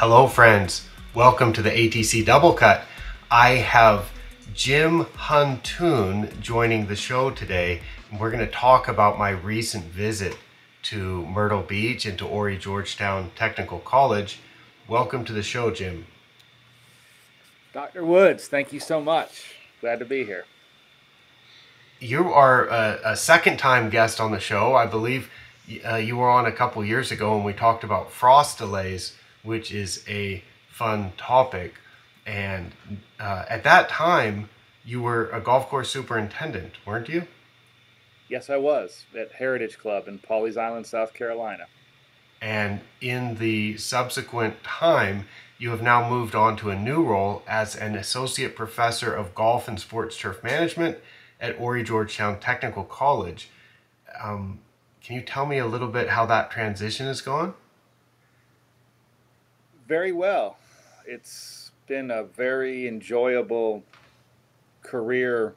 Hello, friends. Welcome to the ATC Double Cut. I have Jim Huntoon joining the show today. And we're going to talk about my recent visit to Myrtle Beach and to Horry Georgetown Technical College. Welcome to the show, Jim. Dr. Woods, thank you so much. Glad to be here. You are a, a second time guest on the show. I believe uh, you were on a couple years ago and we talked about frost delays which is a fun topic. And uh, at that time, you were a golf course superintendent, weren't you? Yes, I was at Heritage Club in Pawleys Island, South Carolina. And in the subsequent time, you have now moved on to a new role as an associate professor of golf and sports turf management at Horry Georgetown Technical College. Um, can you tell me a little bit how that transition has gone? Very well. It's been a very enjoyable career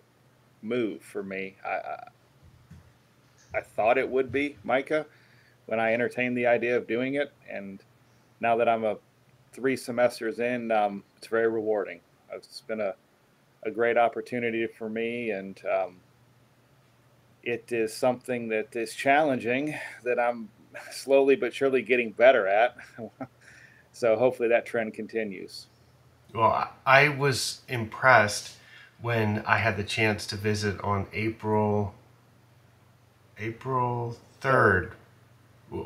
move for me. I, I, thought it would be, Micah, when I entertained the idea of doing it. And now that I'm a three semesters in, um, it's very rewarding. It's been a, a great opportunity for me, and um, it is something that is challenging that I'm slowly but surely getting better at. So hopefully that trend continues. Well, I was impressed when I had the chance to visit on April April 3rd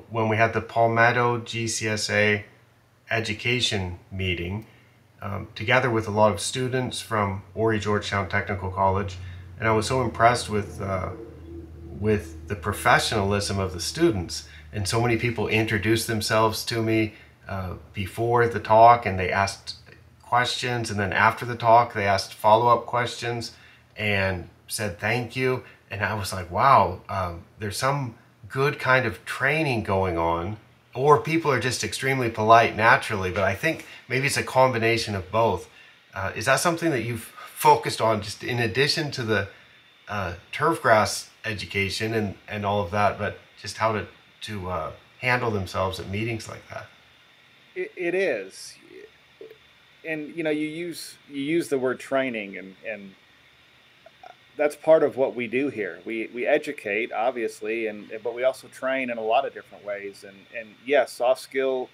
when we had the Palmetto GCSA education meeting um, together with a lot of students from Horry Georgetown Technical College and I was so impressed with uh, with the professionalism of the students and so many people introduced themselves to me uh, before the talk and they asked questions and then after the talk they asked follow-up questions and said thank you. And i was like wow um, there's some good kind of training going on or people are just extremely polite naturally but i think maybe it's a combination of both. Uh, is that something that you've focused on just in addition to the uh, turf grass education and, and all of that but just how to, to uh, handle themselves at meetings like that it, it is, and you know, you use you use the word training, and and that's part of what we do here. We we educate, obviously, and but we also train in a lot of different ways. And and yes, soft skill,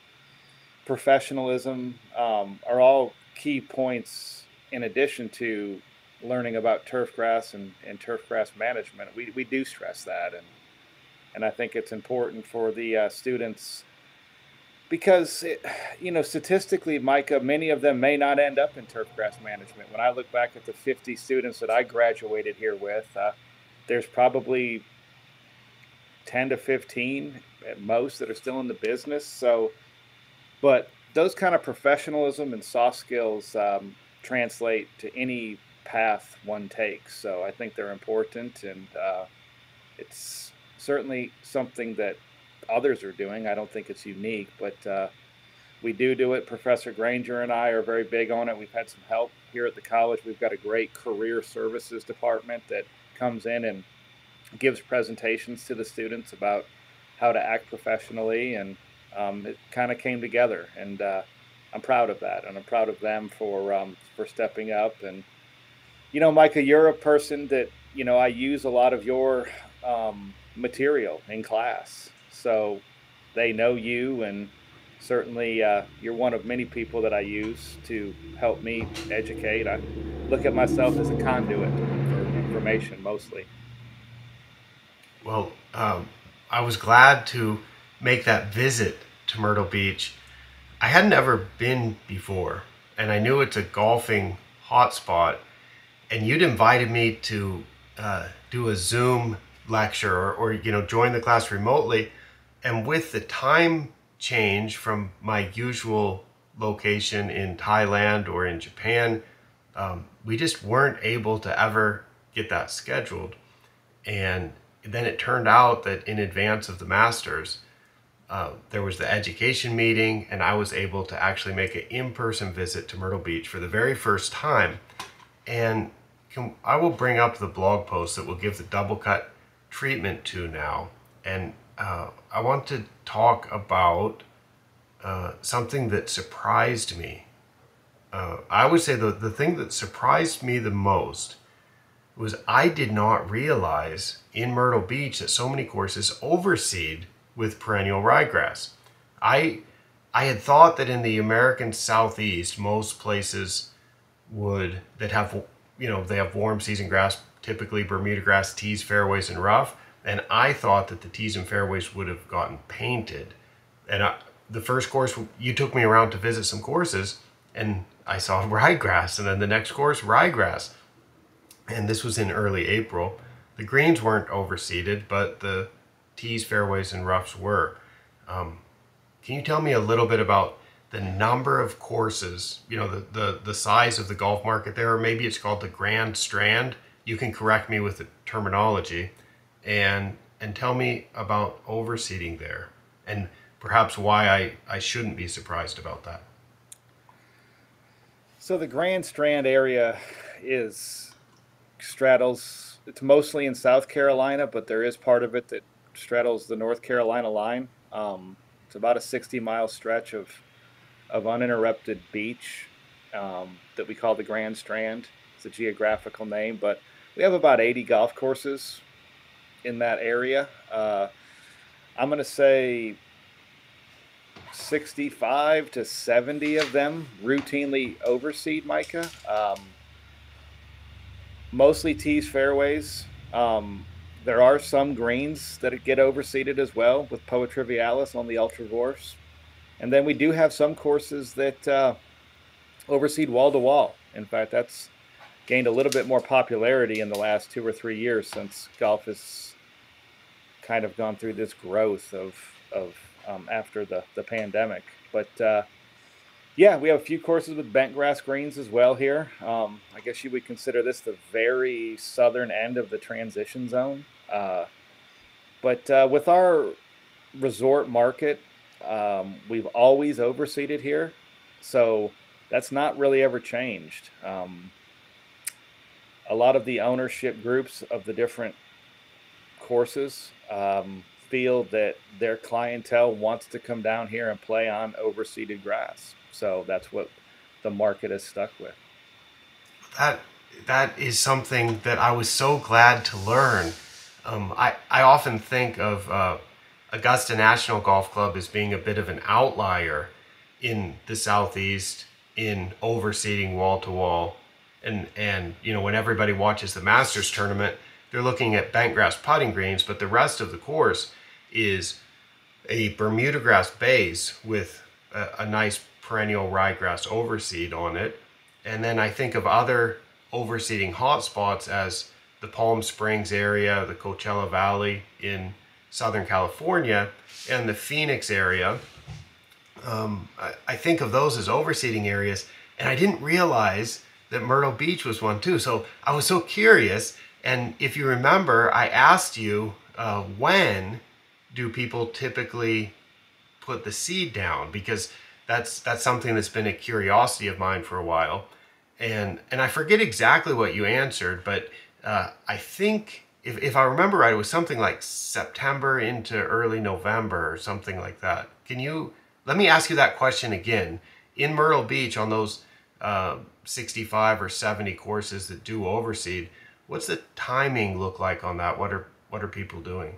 professionalism um, are all key points in addition to learning about turf grass and, and turf grass management. We, we do stress that, and and I think it's important for the uh, students because it, you know statistically micah many of them may not end up in turf grass management. When i look back at the 50 students that i graduated here with uh, there's probably 10 to 15 at most that are still in the business. So but those kind of professionalism and soft skills um, translate to any path one takes. So i think they're important and uh, it's certainly something that others are doing. I don't think it's unique, but uh, we do do it. Professor Granger and I are very big on it. We've had some help here at the college. We've got a great career services department that comes in and gives presentations to the students about how to act professionally, and um, it kind of came together. And uh, I'm proud of that, and I'm proud of them for um, for stepping up. And you know, Micah, you're a person that you know I use a lot of your um, material in class so they know you, and certainly uh, you're one of many people that I use to help me educate. I look at myself as a conduit for information mostly. Well, um, I was glad to make that visit to Myrtle Beach. I hadn't ever been before, and I knew it's a golfing hotspot. And you'd invited me to uh, do a Zoom lecture or, or, you know, join the class remotely and with the time change from my usual location in Thailand or in Japan, um, we just weren't able to ever get that scheduled. And then it turned out that in advance of the Masters, uh, there was the education meeting, and I was able to actually make an in person visit to Myrtle Beach for the very first time. And can, I will bring up the blog post that we'll give the double cut treatment to now. And uh, I want to talk about uh, something that surprised me. Uh, I would say the, the thing that surprised me the most was I did not realize in Myrtle Beach that so many courses overseed with perennial ryegrass. I I had thought that in the American Southeast, most places would that have you know they have warm season grass, typically Bermuda grass, tees, fairways, and rough. And I thought that the tees and fairways would have gotten painted. And I, the first course you took me around to visit some courses, and I saw ryegrass, and then the next course ryegrass, and this was in early April. The greens weren't overseeded, but the tees, fairways, and roughs were. Um, can you tell me a little bit about the number of courses, you know, the, the, the size of the golf market there, or maybe it's called the Grand Strand. You can correct me with the terminology and and tell me about overseeding there and perhaps why I, I shouldn't be surprised about that. So the Grand Strand area is straddles it's mostly in South Carolina, but there is part of it that straddles the North Carolina line. Um, it's about a 60 mile stretch of of uninterrupted beach um, that we call the Grand Strand. It's a geographical name, but we have about 80 golf courses in that area. Uh, I'm going to say 65 to 70 of them routinely overseed Micah. Um, mostly tees fairways. Um, there are some greens that get overseeded as well with Poa Trivialis on the ultra Ultradwarfs. And then we do have some courses that uh, overseed wall to wall. In fact, that's gained a little bit more popularity in the last two or three years since golf has kind of gone through this growth of, of um, after the, the pandemic. But uh, yeah, we have a few courses with bent grass greens as well here. Um, I guess you would consider this the very southern end of the transition zone. Uh, but uh, with our resort market, um, we've always overseeded here, so that's not really ever changed. Um, a lot of the ownership groups of the different courses um, feel that their clientele wants to come down here and play on overseeded grass. So that's what the market is stuck with. That that is something that I was so glad to learn. Um, I I often think of uh, Augusta National Golf Club as being a bit of an outlier in the southeast in overseeding wall to wall, and and you know when everybody watches the Masters tournament, they're looking at bent grass putting greens, but the rest of the course is a Bermuda grass base with a, a nice perennial ryegrass overseed on it. And then I think of other overseeding hotspots as the Palm Springs area, the Coachella Valley in Southern California, and the Phoenix area. Um, I, I think of those as overseeding areas, and I didn't realize that Myrtle Beach was one too. So I was so curious. And if you remember, I asked you uh, when do people typically put the seed down because that's that's something that's been a curiosity of mine for a while, and and I forget exactly what you answered, but uh, I think if if I remember right, it was something like September into early November or something like that. Can you let me ask you that question again? In Myrtle Beach, on those uh, 65 or 70 courses that do overseed, what's the timing look like on that? What are what are people doing?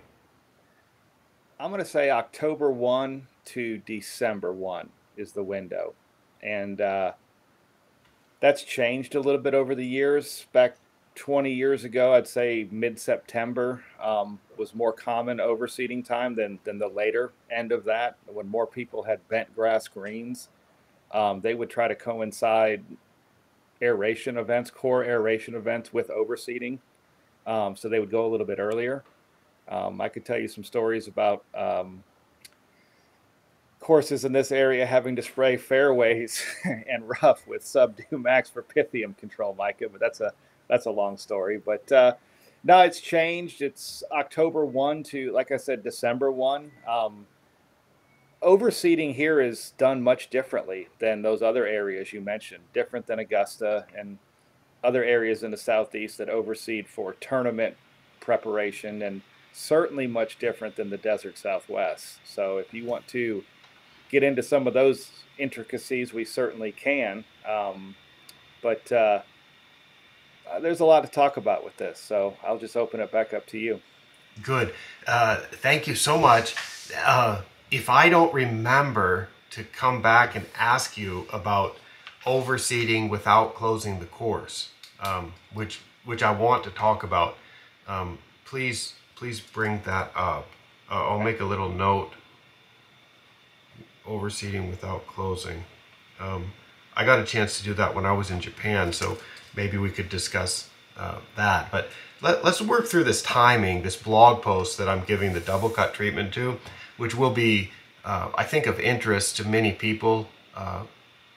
I'm going to say October 1 to December 1 is the window. And uh, that's changed a little bit over the years. Back 20 years ago, I'd say mid September um, was more common overseeding time than, than the later end of that, when more people had bent grass greens. Um, they would try to coincide aeration events, core aeration events with overseeding. Um, so they would go a little bit earlier. Um, I could tell you some stories about um, courses in this area having to spray fairways and rough with Subdue MAXX for pythium control, Micah. But that's a that's a long story. But uh, no, it's changed. It's October one to like I said, December one. Um, overseeding here is done much differently than those other areas you mentioned. Different than Augusta and other areas in the southeast that overseed for tournament preparation and certainly much different than the desert southwest. So if you want to get into some of those intricacies, we certainly can. Um, but uh, uh, there's a lot to talk about with this, so I'll just open it back up to you. Good. Uh, thank you so much. Uh, if I don't remember to come back and ask you about overseeding without closing the course, um, which which I want to talk about, um, please please bring that up. Uh, I'll make a little note. Overseeding without closing. Um, I got a chance to do that when I was in Japan, so maybe we could discuss uh, that. But let, us work through this timing, this blog post that I'm giving the double cut treatment to, which will be, uh, I think, of interest to many people. Uh,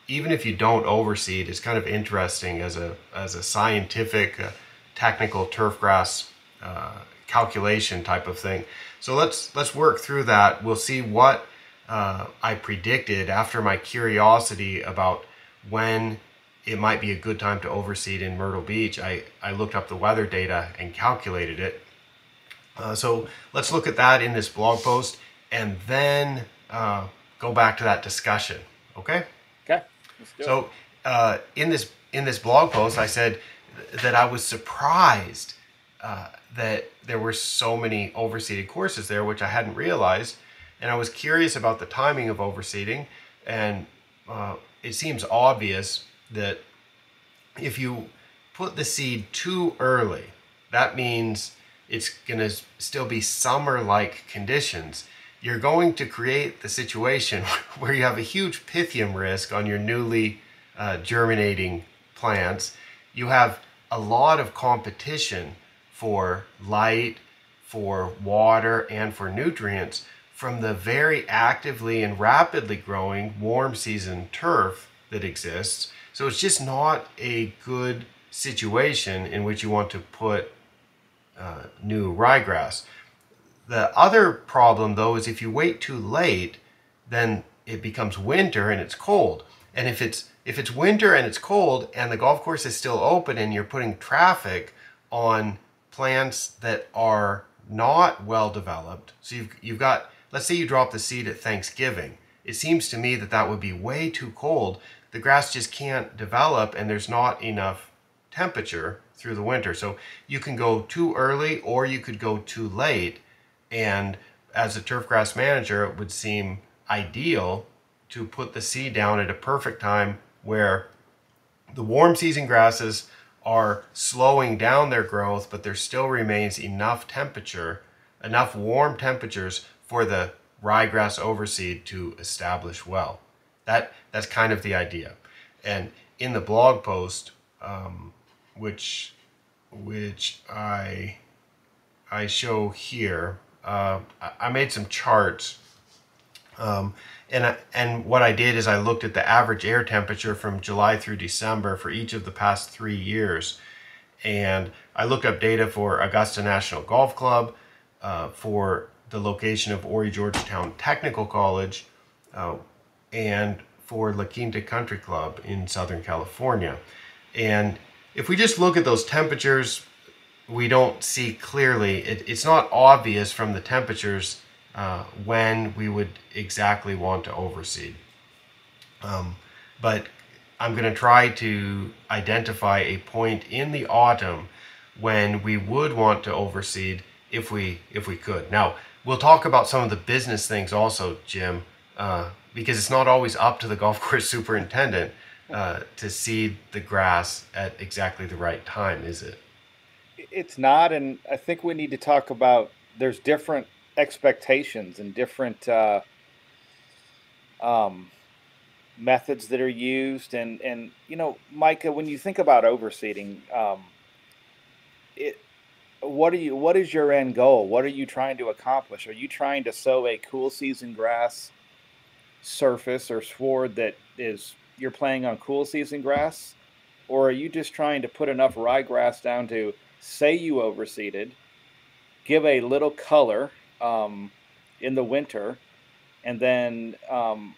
even if you don't overseed, it's kind of interesting as a as a scientific, uh, technical turf grass uh, calculation type of thing. So let's let's work through that. We'll see what uh, I predicted after my curiosity about when it might be a good time to overseed in Myrtle Beach. I, I looked up the weather data and calculated it. Uh, so let's look at that in this blog post and then uh, go back to that discussion. Okay? Okay. so uh, in this in this blog post, I said that I was surprised uh, that there were so many overseeded courses there, which I hadn't realized, and I was curious about the timing of overseeding, and uh, it seems obvious that if you put the seed too early, that means it's going to still be summer like conditions. You're going to create the situation where you have a huge pythium risk on your newly uh, germinating plants. You have a lot of competition for light, for water, and for nutrients from the very actively and rapidly growing warm season turf that exists. So it's just not a good situation in which you want to put uh, new ryegrass. The other problem though is if you wait too late, then it becomes winter and it's cold. And if it's if it's winter and it's cold and the golf course is still open and you're putting traffic on plants that are not well developed, so you've you've got let's say you drop the seed at Thanksgiving. It seems to me that that would be way too cold the grass just can't develop and there's not enough temperature through the winter. So you can go too early or you could go too late. And as a turf grass manager, it would seem ideal to put the seed down at a perfect time where the warm season grasses are slowing down their growth, but there still remains enough temperature, enough warm temperatures for the ryegrass overseed to establish well. That that's kind of the idea. And in the blog post, um, which which I I show here, uh, I made some charts. Um, and, and what I did is I looked at the average air temperature from July through December for each of the past three years. And I looked up data for Augusta National Golf Club, uh, for the location of Horry Georgetown Technical College, uh, and for La Quinta Country Club in Southern California. And if we just look at those temperatures, we don't see clearly, it, it's not obvious from the temperatures uh, when we would exactly want to overseed. Um, but I'm going to try to identify a point in the autumn when we would want to overseed if we if we could. Now we'll talk about some of the business things also, Jim, uh, because it's not always up to the golf course superintendent uh, to seed the grass at exactly the right time, is it? It's not, and I think we need to talk about there's different expectations and different uh, um, methods that are used, and and you know, Micah, when you think about overseeding, um, it what are you what is your end goal? What are you trying to accomplish? Are you trying to sow a cool season grass surface or sward that is you're playing on cool season grass, or are you just trying to put enough ryegrass down to say you overseeded, give a little color um, in the winter, and then um,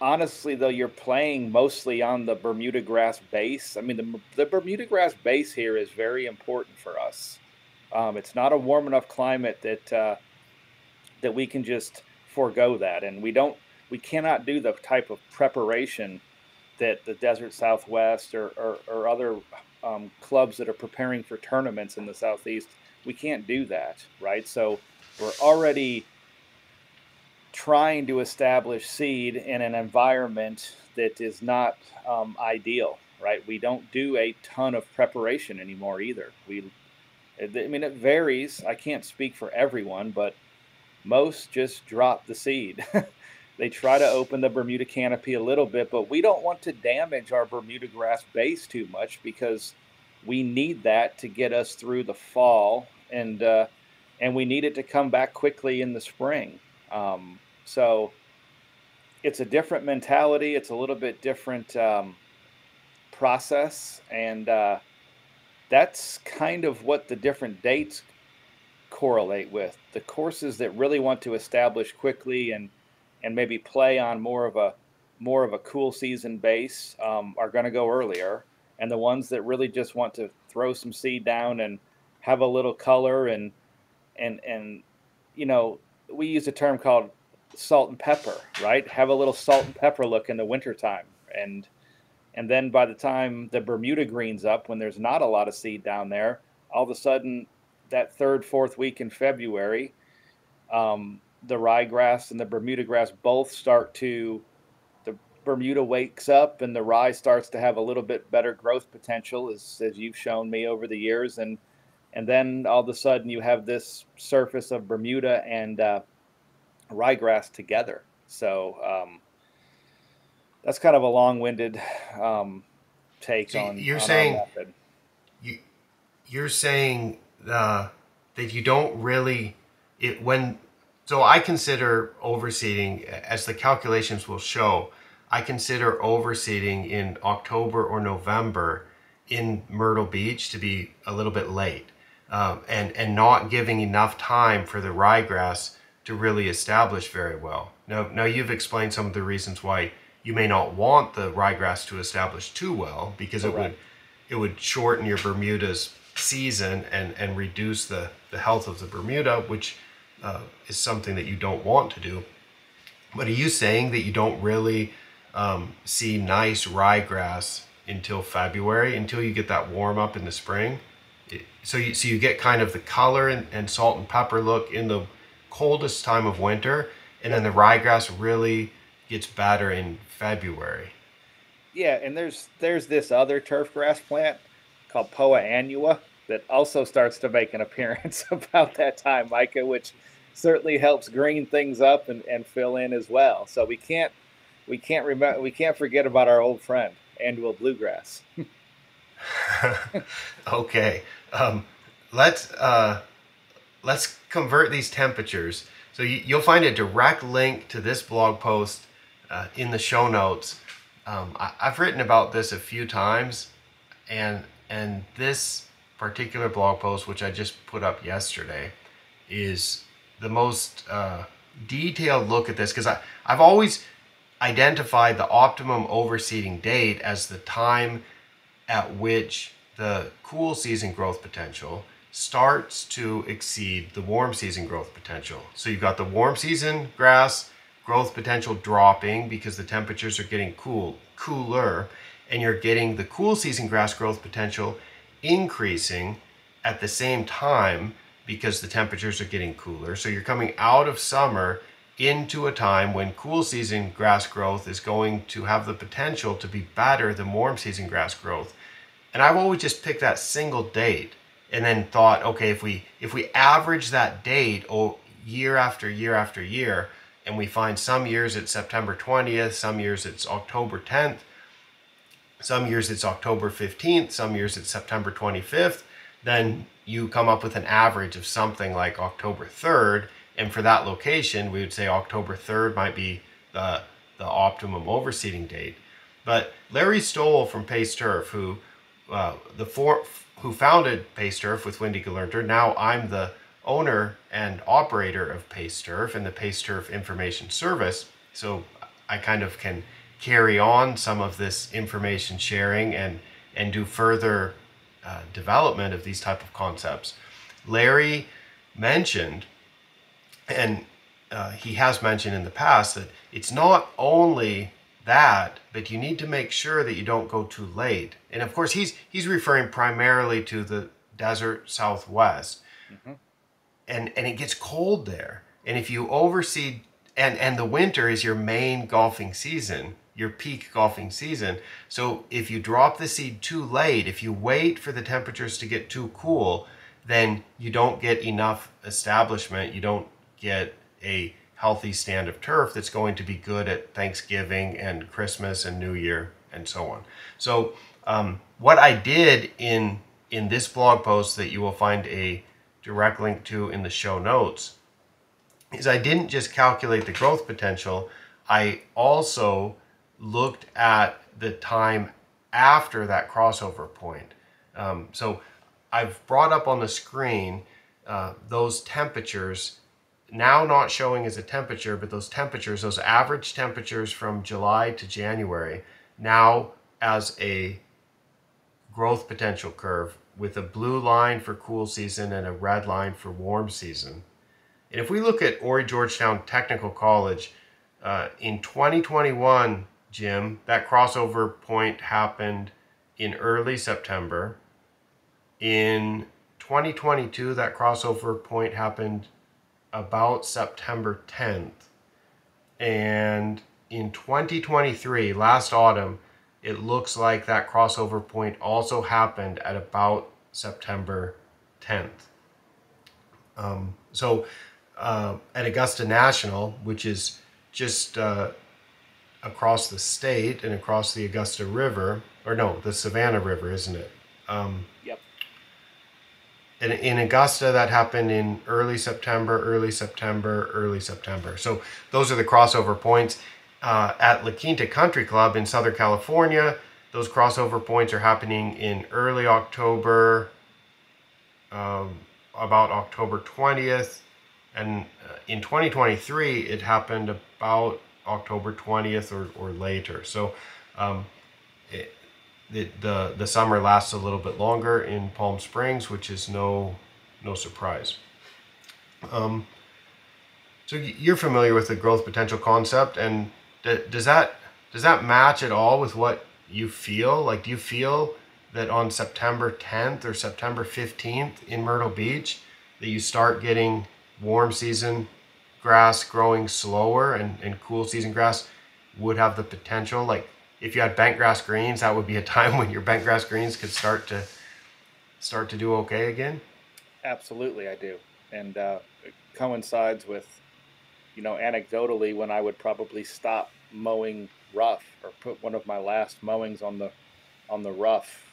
honestly though you're playing mostly on the Bermuda grass base. I mean the the Bermuda grass base here is very important for us. Um, it's not a warm enough climate that uh, that we can just forego that, and we don't we cannot do the type of preparation that the Desert Southwest or, or, or other um, clubs that are preparing for tournaments in the Southeast, we can't do that, right? So we're already trying to establish seed in an environment that is not um, ideal, right? We don't do a ton of preparation anymore either. We, I mean, it varies. I can't speak for everyone, but most just drop the seed. they try to open the Bermuda canopy a little bit, but we don't want to damage our Bermuda grass base too much because we need that to get us through the fall and uh, and we need it to come back quickly in the spring. Um, so it's a different mentality. It's a little bit different um, process, and uh, that's kind of what the different dates correlate with. The courses that really want to establish quickly and and maybe play on more of a more of a cool season base um, are going to go earlier, and the ones that really just want to throw some seed down and have a little color and and and you know we use a term called salt and pepper, right? Have a little salt and pepper look in the wintertime. And and then by the time the Bermuda greens up, when there's not a lot of seed down there, all of a sudden that third, fourth week in February, um, the ryegrass and the Bermuda grass both start to the Bermuda wakes up and the rye starts to have a little bit better growth potential as as you've shown me over the years and and then all of a sudden you have this surface of Bermuda and uh, ryegrass together. So um, that's kind of a long-winded um, take so on. You're on saying you you're saying uh, that you don't really it when so I consider overseeding as the calculations will show. I consider overseeding in October or November in Myrtle Beach to be a little bit late, um, and and not giving enough time for the ryegrass to really establish very well. Now, now you've explained some of the reasons why you may not want the ryegrass to establish too well because it would it would shorten your Bermuda's season and and reduce the the health of the Bermuda, which uh, is something that you don't want to do. But are you saying that you don't really um, see nice ryegrass until February, until you get that warm up in the spring? so you so you get kind of the color and, and salt and pepper look in the coldest time of winter, and then the ryegrass really gets better in February. Yeah, and there's there's this other turf grass plant called Poa annua that also starts to make an appearance about that time, Micah, which certainly helps green things up and, and fill in as well. So we can't we can't remember we can't forget about our old friend annual bluegrass. okay, um, let's uh, let's convert these temperatures. So you, will find a direct link to this blog post uh, in the show notes. Um, I, have written about this a few times, and and this particular blog post, which I just put up yesterday, is the most uh, detailed look at this because I've always identified the optimum overseeding date as the time at which the cool season growth potential starts to exceed the warm season growth potential. So you've got the warm season grass growth potential dropping because the temperatures are getting cool, cooler, and you're getting the cool season grass growth potential increasing at the same time because the temperatures are getting cooler. So you're coming out of summer into a time when cool season grass growth is going to have the potential to be better than warm season grass growth. And I've always just picked that single date and then thought, okay, if we if we average that date oh, year after year after year, and we find some years it's September 20th, some years it's October 10th, some years it's October 15th, some years it's September 25th, then you come up with an average of something like October 3rd. And for that location, we would say October 3rd might be the, the optimum overseeding date. But Larry Stowell from Pace Turf, who uh, the four, who founded Pace Turf with Wendy Gelernter. Now I'm the owner and operator of Pace Turf and the Pace Turf Information Service. So I kind of can carry on some of this information sharing and and do further uh, development of these type of concepts. Larry mentioned, and uh, he has mentioned in the past that it's not only that, but you need to make sure that you don't go too late. And of course, he's he's referring primarily to the desert Southwest, mm-hmm. and and it gets cold there. And if you overseed, and and the winter is your main golfing season, your peak golfing season. So if you drop the seed too late, if you wait for the temperatures to get too cool, then you don't get enough establishment. You don't get a healthy stand of turf that's going to be good at Thanksgiving and Christmas and New Year and so on. So um, what I did in in this blog post that you will find a direct link to in the show notes is I didn't just calculate the growth potential. I also looked at the time after that crossover point. Um, so I've brought up on the screen uh, those temperatures now not showing as a temperature, but those temperatures, those average temperatures from July to January, now as a growth potential curve with a blue line for cool season and a red line for warm season. And if we look at Horry Georgetown Technical College, uh, in 2021, Jim, that crossover point happened in early September. In 2022, that crossover point happened about September 10th. And in 2023, last autumn, it looks like that crossover point also happened at about September 10th. Um, so uh, at Augusta National, which is just uh, across the state and across the Augusta River, or no, the Savannah River, isn't it? Um, yep in, in Augusta, that happened in early September, early September, early September. So those are the crossover points. Uh, at La Quinta Country Club in Southern California, those crossover points are happening in early October, um, about October 20th. And uh, in 2023, it happened about October 20th or, or later. So um, it, the, the, the summer lasts a little bit longer in Palm Springs, which is no no surprise. Um, so you're familiar with the growth potential concept, and does that does that match at all with what you feel? Like, do you feel that on September 10th or September 15th in Myrtle Beach that you start getting warm season grass growing slower and, and cool season grass would have the potential like if you had bent grass greens, that would be a time when your bent grass greens could start to start to do okay again. Absolutely, I do, and uh, it coincides with, you know, anecdotally when I would probably stop mowing rough or put one of my last mowings on the on the rough,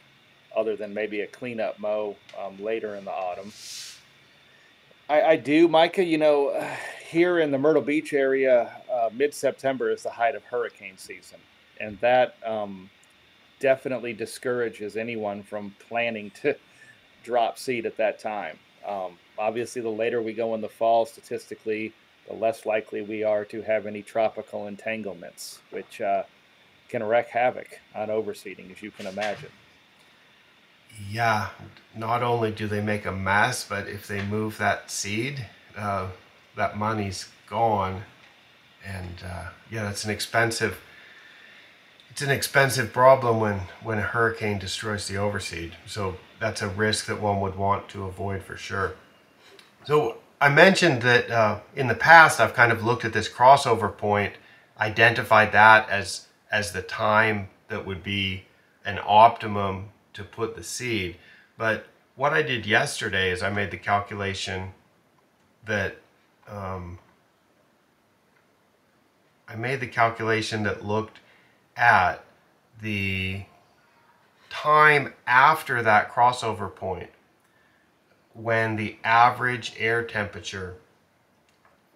other than maybe a cleanup mow um, later in the autumn. I, I, do, Micah. You know, here in the Myrtle Beach area, uh, mid September is the height of hurricane season and that um, definitely discourages anyone from planning to drop seed at that time. Um, obviously, the later we go in the fall, statistically, the less likely we are to have any tropical entanglements, which uh, can wreak havoc on overseeding, as you can imagine. Yeah, not only do they make a mess, but if they move that seed, uh, that money's gone. And uh, yeah, that's an expensive it's an expensive problem when when a hurricane destroys the overseed. So that's a risk that one would want to avoid for sure. So I mentioned that uh, in the past I've kind of looked at this crossover point, identified that as as the time that would be an optimum to put the seed. But what I did yesterday is I made the calculation that um, I made the calculation that looked at the time after that crossover point when the average air temperature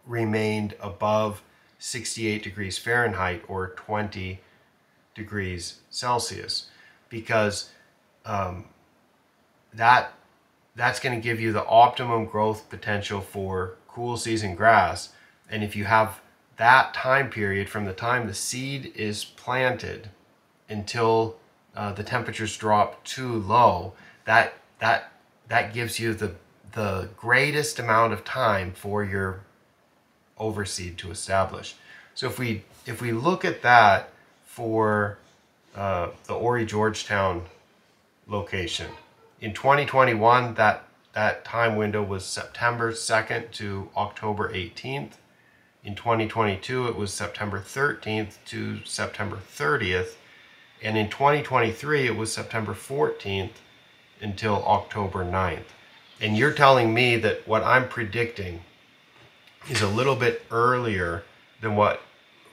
remained above 68 degrees Fahrenheit or 20 degrees Celsius because um, that that's going to give you the optimum growth potential for cool season grass and if you have that time period from the time the seed is planted until uh, the temperatures drop too low, that that that gives you the the greatest amount of time for your overseed to establish. So if we if we look at that for uh, the Horry Georgetown location in 2021, that that time window was September 2nd to October 18th. In 2022, it was September 13th to September 30th. And in 2023, it was September 14th until October 9th. And you're telling me that what I'm predicting is a little bit earlier than what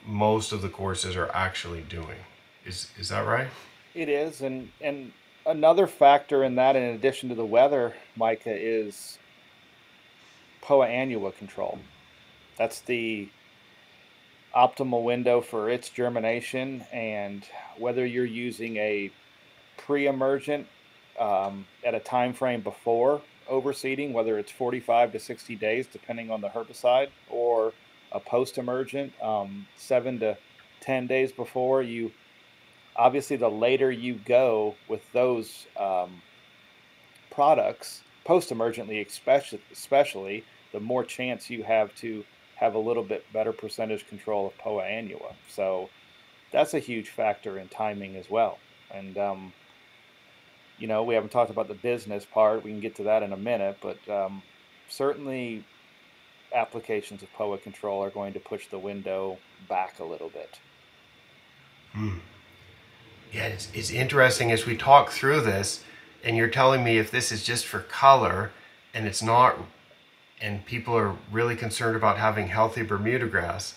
most of the courses are actually doing. Is is that right? It is, and and another factor in that, in addition to the weather, Micah, is POA annua control. That's the optimal window for its germination, and whether you're using a pre-emergent um, at a time frame before overseeding, whether it's 45 to 60 days, depending on the herbicide, or a post-emergent, um, seven to 10 days before you. Obviously, the later you go with those um, products, post-emergently especially, especially, the more chance you have to have a little bit better percentage control of POA annua. So that's a huge factor in timing as well. And um, you know, we haven't talked about the business part. We can get to that in a minute, but um, certainly applications of POA control are going to push the window back a little bit. Hmm. Yeah, it's, it's interesting as we talk through this, and you're telling me if this is just for color and it's not, and people are really concerned about having healthy Bermuda grass,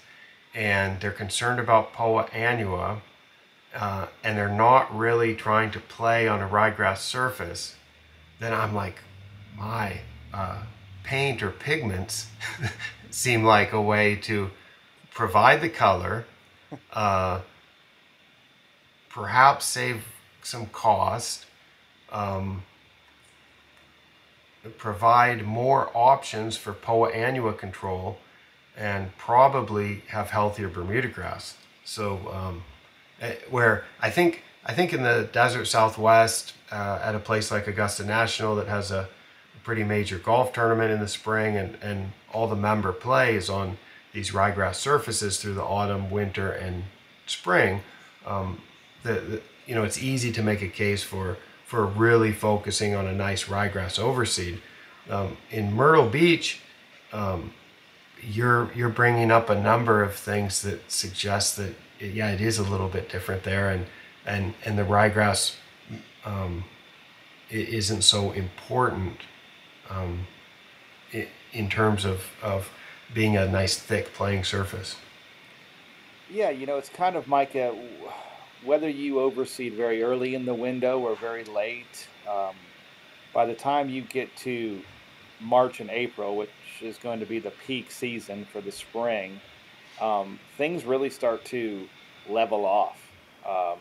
and they're concerned about POA annua uh, and they're not really trying to play on a ryegrass surface, then I'm like, my uh, paint or pigments seem like a way to provide the color, uh, perhaps save some cost, um, provide more options for POA annua control, and probably have healthier Bermuda grass. So um, Eh, where I think I think in the desert Southwest, uh, at a place like Augusta National that has a pretty major golf tournament in the spring, and and all the member play is on these ryegrass surfaces through the autumn, winter, and spring. Um, the, you know it's easy to make a case for for really focusing on a nice ryegrass overseed. Um, in Myrtle Beach, um, you're you're bringing up a number of things that suggest that yeah, it is a little bit different there, and and and the ryegrass um, isn't so important um, in terms of of being a nice thick playing surface. Yeah, you know, it's kind of like a, whether you overseed very early in the window or very late. Um, by the time you get to March and April, which is going to be the peak season for the spring, um, things really start to level off. Um,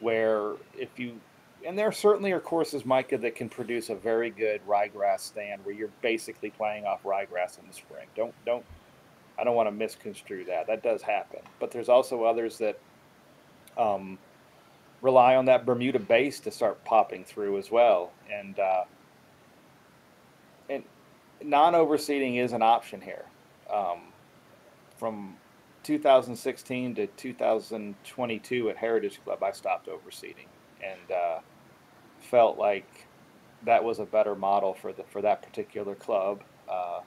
where if you, and there certainly are courses, Micah, that can produce a very good ryegrass stand where you're basically playing off ryegrass in the spring. Don't don't, I don't want to misconstrue that. That does happen, but there's also others that um, rely on that Bermuda base to start popping through as well, and uh, and non-overseeding is an option here. Um, from 2016 to 2022 at Heritage Club, I stopped overseeding and uh, felt like that was a better model for the for that particular club. Uh,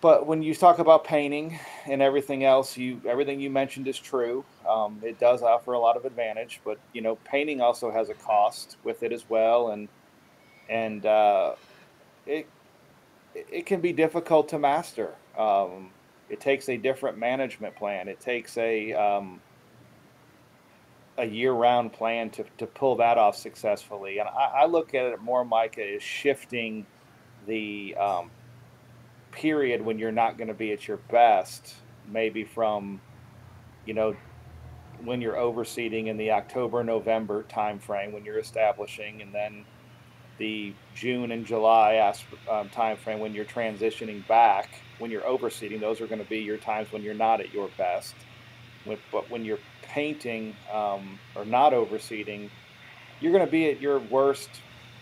but when you talk about painting and everything else, you everything you mentioned is true. Um, it does offer a lot of advantage, but you know, painting also has a cost with it as well, and and uh, it it can be difficult to master. Um, it takes a different management plan. It takes a um, a year-round plan to, to pull that off successfully. And I, I look at it more, Micah, as shifting the um, period when you're not going to be at your best, maybe from, you know, when you're overseeding in the October November timeframe when you're establishing, and then the June and July um, timeframe when you're transitioning back when you're overseeding, those are going to be your times when you're not at your best. but when you're painting um, or not overseeding, you're going to be at your worst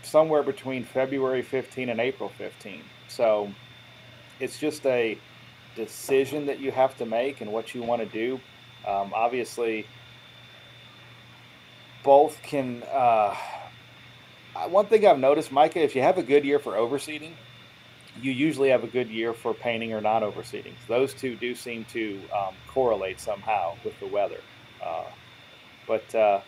somewhere between February 15 and April 15. So it's just a decision that you have to make and what you want to do. Um, obviously, both can. Uh, one thing I've noticed, Micah, if you have a good year for overseeding, you usually have a good year for painting or non overseeding. Those two do seem to um, correlate somehow with the weather. Uh, but uh,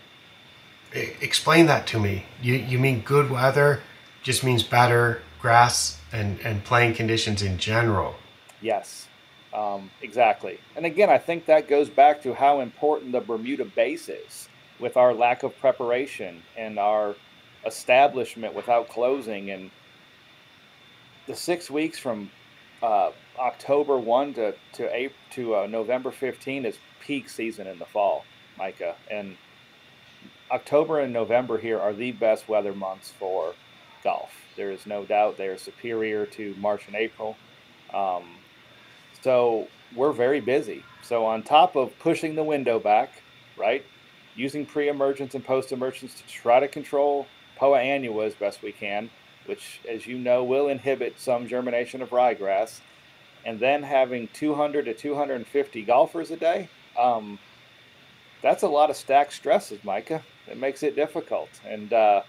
explain that to me. You you mean good weather just means better grass and and playing conditions in general? Yes, um, exactly. And again, I think that goes back to how important the Bermuda base is with our lack of preparation and our establishment without closing and the six weeks from uh, October 1 to to, April, to uh, November 15 is peak season in the fall, Micah. And October and November here are the best weather months for golf. There is no doubt they are superior to March and April. Um, so we're very busy. So on top of pushing the window back, right, using pre-emergence and post-emergence to try to control Poa annua as best we can, which, as you know, will inhibit some germination of ryegrass, and then having 200 to 250 golfers a day, um, that's a lot of stacked stresses, Micah. It makes it difficult. And uh,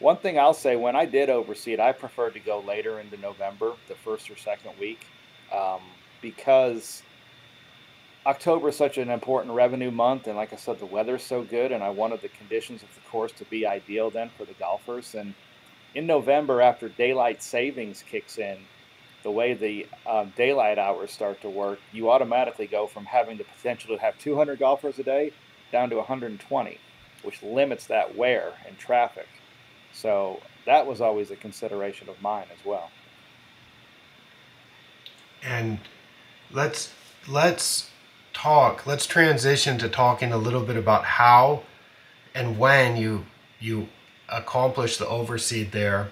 one thing I'll say, when I did oversee it, I preferred to go later into November, the first or second week, um, because October is such an important revenue month, and like I said, the weather's so good, and I wanted the conditions of the course to be ideal then for the golfers. And in November, after daylight savings kicks in, the way the um, daylight hours start to work, you automatically go from having the potential to have 200 golfers a day down to 120, which limits that wear and traffic. So that was always a consideration of mine as well. And let's let's talk. Let's transition to talking a little bit about how and when you you accomplish the overseed there,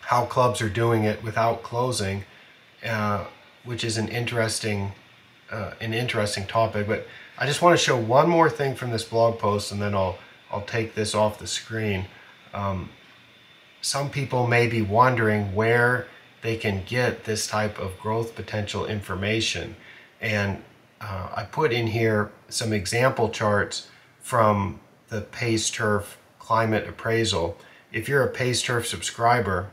how clubs are doing it without closing, uh, which is an interesting uh, an interesting topic. But I just want to show one more thing from this blog post, and then I'll I'll take this off the screen. Um, some people may be wondering where they can get this type of growth potential information, and uh, I put in here some example charts from the Pace Turf climate appraisal. If you're a Pace Turf subscriber,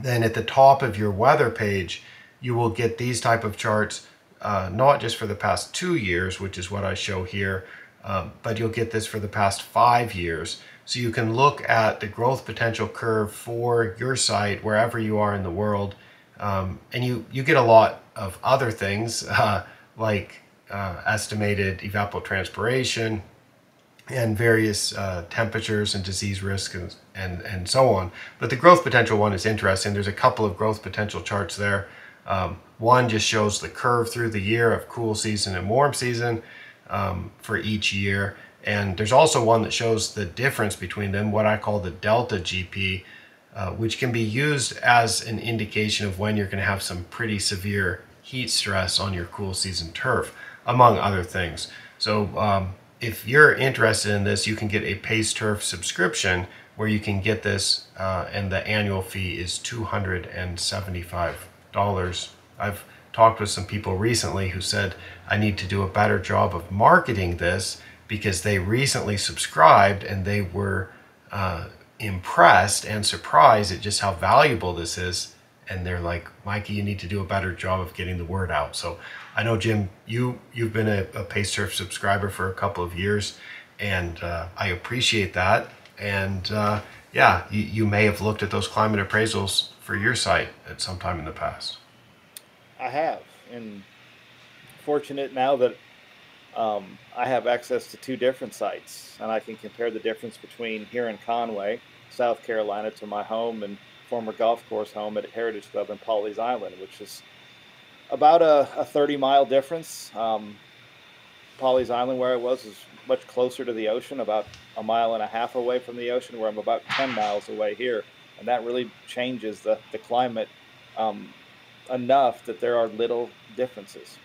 then at the top of your weather page, you will get these type of charts, uh, not just for the past two years, which is what I show here, uh, but you'll get this for the past five years. So you can look at the growth potential curve for your site wherever you are in the world. Um, and you, you get a lot of other things uh, like uh, estimated evapotranspiration, and various uh, temperatures and disease risk and, and, and so on. But the growth potential one is interesting. There's a couple of growth potential charts there. Um, one just shows the curve through the year of cool season and warm season um, for each year. And there's also one that shows the difference between them, what I call the delta GP, uh, which can be used as an indication of when you're going to have some pretty severe heat stress on your cool season turf, among other things. So um, if you're interested in this, you can get a Pace Turf subscription where you can get this, uh, and the annual fee is $275. I've talked with some people recently who said I need to do a better job of marketing this because they recently subscribed and they were uh, impressed and surprised at just how valuable this is. And they're like, Mikey, you need to do a better job of getting the word out. So I know Jim, you you've been a, a Pace Turf subscriber for a couple of years, and uh, I appreciate that. And uh, yeah, you, you may have looked at those climate appraisals for your site at some time in the past. I have, and fortunate now that um, I have access to two different sites, and I can compare the difference between here in Conway, South Carolina, to my home and former golf course home at Heritage Club in Pawleys Island, which is about a, a 30 mile difference. Um, Pawleys Island, where I was, is much closer to the ocean, about a mile and a half away from the ocean, where I'm about 10 miles away here. And that really changes the, the climate um, enough that there are little differences.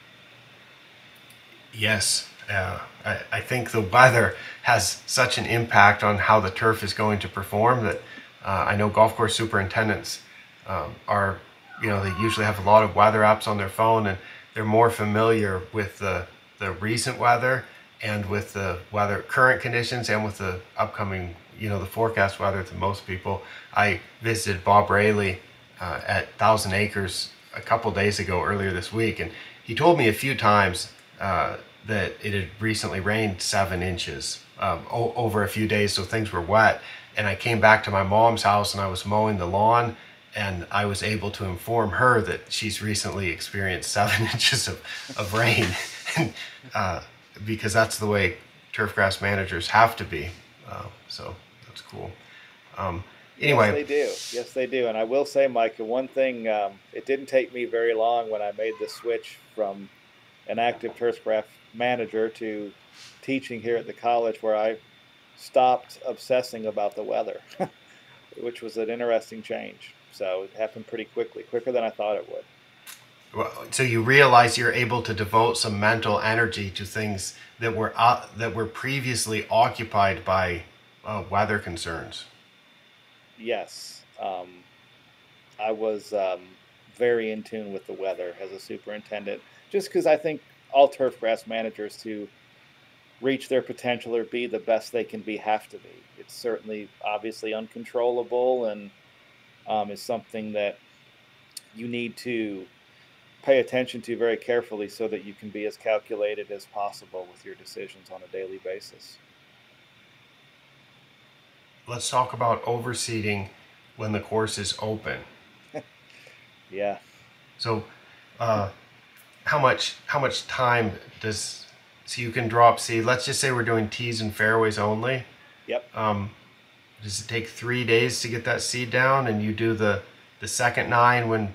Yes, uh, I, I, think the weather has such an impact on how the turf is going to perform that uh, I know golf course superintendents um, are you know, they usually have a lot of weather apps on their phone and they're more familiar with the, the recent weather and with the weather current conditions and with the upcoming, you know, the forecast weather to most people. I visited Bob Rayleigh uh, at Thousand Acres a couple days ago earlier this week, and he told me a few times uh, that it had recently rained seven inches um, o- over a few days, so things were wet. And I came back to my mom's house and I was mowing the lawn, and I was able to inform her that she's recently experienced seven inches of, of rain, uh, because that's the way turfgrass managers have to be. Uh, so that's cool. Um, anyway, yes, they do. Yes, they do. And I will say, Micah, one thing. Um, it didn't take me very long when I made the switch from an active turfgrass manager to teaching here at the college, where I stopped obsessing about the weather, which was an interesting change. So it happened pretty quickly, quicker than I thought it would. Well, so you realize you're able to devote some mental energy to things that were uh, that were previously occupied by uh, weather concerns. Yes, um, I was um, very in tune with the weather as a superintendent, just because I think all turfgrass managers to reach their potential or be the best they can be have to be. It's certainly obviously uncontrollable and um, is something that you need to pay attention to very carefully so that you can be as calculated as possible with your decisions on a daily basis. Let's talk about overseeding when the course is open. yeah. So, uh, how much how much time does so you can drop seed? Let's just say we're doing tees and fairways only. Yep. Um, does it take three days to get that seed down, and you do the the second nine when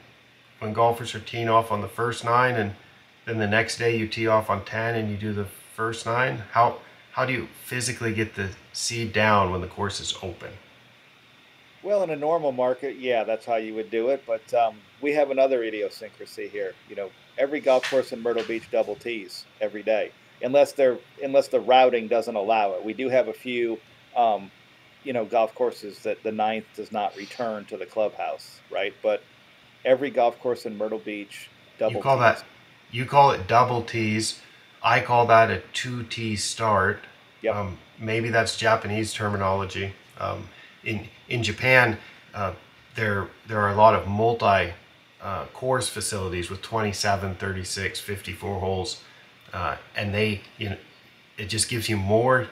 when golfers are teeing off on the first nine, and then the next day you tee off on ten and you do the first nine? How how do you physically get the seed down when the course is open? Well, in a normal market, yeah, that's how you would do it. But um, we have another idiosyncrasy here. You know, every golf course in Myrtle Beach double tees every day, unless they're unless the routing doesn't allow it. We do have a few, um, you know, golf courses that the ninth does not return to the clubhouse, right? But every golf course in Myrtle Beach double. You call tees. that you call it double tees. I call that a two tee start. Yep. Um, maybe that's Japanese terminology. Um, in in Japan, uh, there there are a lot of multi uh, course facilities with 27, 36, 54 holes, uh, and they you know it just gives you more